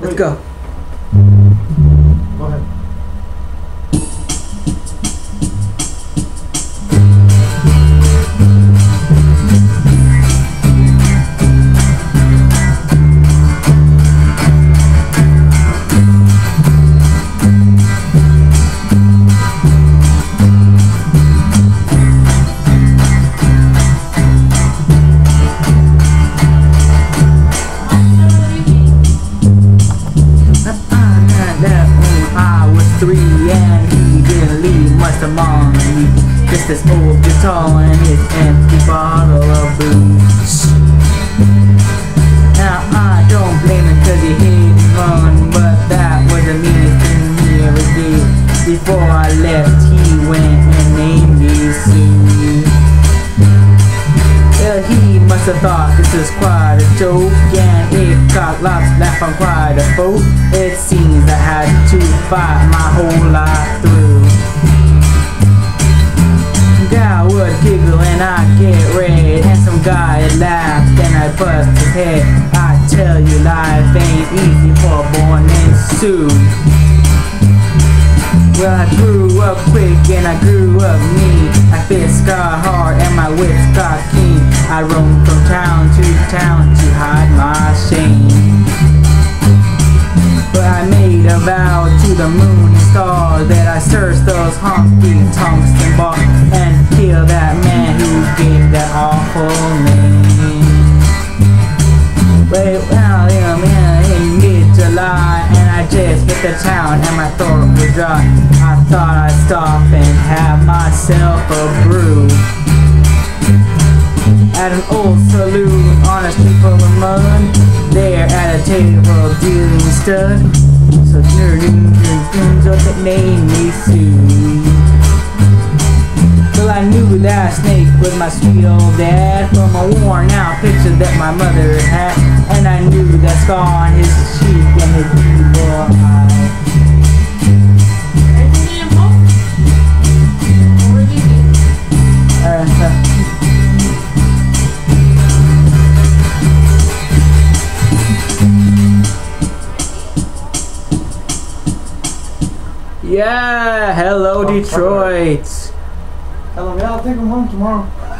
Let's go. Leave much among me. Just this old guitar and his empty bottle of booze. Now I don't blame him cause he and run, but that was the meanest thing he ever did. Before I left, he went and named me Sue. Well, he must have thought this was quite a joke, and it got lots of laugh on quite a folk. It seems I had to fight my whole life through. And some guy would laugh, then I'd bust his head. I tell you, life ain't easy for a born and Sue. Well, I grew up quick and I grew up mean. I fist got hard and my wits got keen. I roamed from town to town to hide my shame. But I made a vow to the moon and stars that I search those honky tonks and bars and kill that man name. Wait, well, yeah, man, in mid-July, and I just hit the town and my throat was dry. I thought I'd stop and have myself a brew. At an old saloon on a street full of mud, there at a table dealing stud. So turns up that made me Sue. Well, I knew that snake was my sweet old dad from a worn out picture that my mother had. And I knew that scar on his cheek and his evil eye. Uh, yeah, hello Detroit. Tell him, yeah, I'll take him home tomorrow.